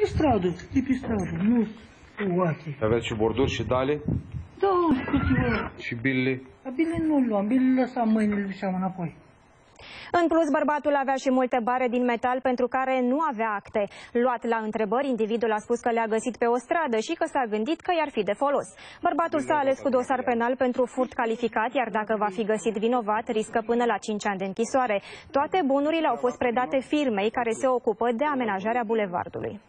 Pe stradă, de pe stradă, nu cu oache. Aveți și borduri și dale Da, câteva. și bille. Dar bine nu luam, bine lăsam mâinile duceam înapoi. În plus, bărbatul avea și multe bare din metal pentru care nu avea acte. Luat la întrebări, individul a spus că le-a găsit pe o stradă și că s-a gândit că i-ar fi de folos. Bărbatul s-a ales cu dosar penal pentru furt calificat, iar dacă va fi găsit vinovat, riscă până la 5 ani de închisoare. Toate bunurile au fost predate firmei care se ocupă de amenajarea bulevardului.